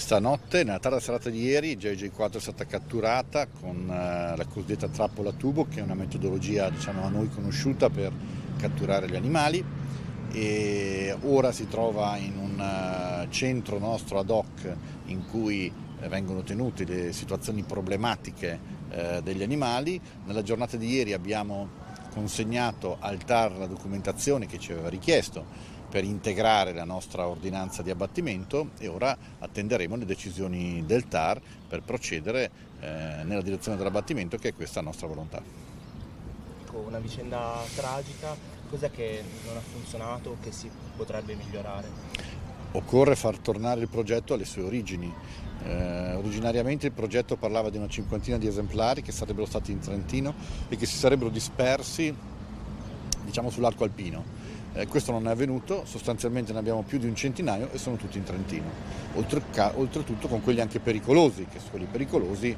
Stanotte, nella tarda serata di ieri, JJ4 è stata catturata con eh, la cosiddetta trappola tubo, che è una metodologia diciamo, a noi conosciuta per catturare gli animali e ora si trova in un uh, centro nostro ad hoc in cui eh, vengono tenute le situazioni problematiche eh, degli animali. Nella giornata di ieri abbiamo consegnato al TAR la documentazione che ci aveva richiesto per integrare la nostra ordinanza di abbattimento e ora attenderemo le decisioni del TAR per procedere eh, nella direzione dell'abbattimento che è questa nostra volontà. Ecco, una vicenda tragica, cos'è che non ha funzionato o che si potrebbe migliorare? Occorre far tornare il progetto alle sue origini. Eh, originariamente il progetto parlava di una cinquantina di esemplari che sarebbero stati in Trentino e che si sarebbero dispersi diciamo, sull'arco alpino. Eh, questo non è avvenuto, sostanzialmente ne abbiamo più di un centinaio e sono tutti in Trentino. Oltre, oltretutto con quelli anche pericolosi, che quelli pericolosi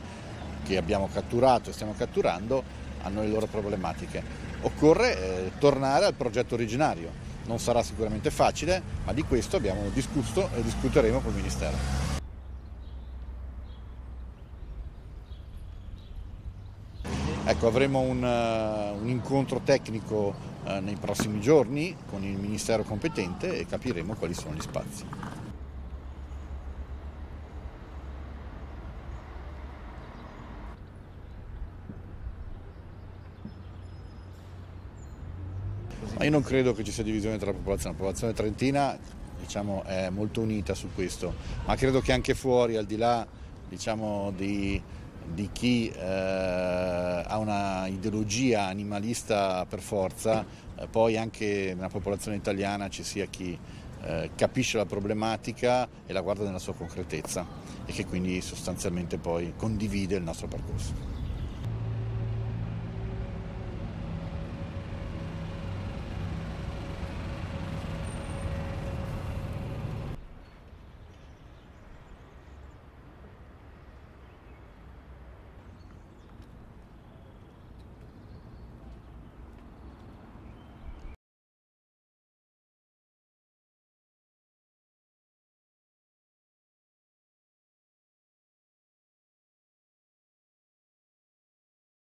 che abbiamo catturato e stiamo catturando hanno le loro problematiche. Occorre eh, tornare al progetto originario. Non sarà sicuramente facile, ma di questo abbiamo discusso e discuteremo col Ministero. Ecco, avremo un, uh, un incontro tecnico uh, nei prossimi giorni con il Ministero competente e capiremo quali sono gli spazi. Ma io non credo che ci sia divisione tra la popolazione, la popolazione trentina diciamo, è molto unita su questo, ma credo che anche fuori, al di là diciamo, di, di, chi eh, ha una ideologia animalista per forza, eh, poi anche nella popolazione italiana ci sia chi eh, capisce la problematica e la guarda nella sua concretezza e che quindi sostanzialmente poi condivide il nostro percorso.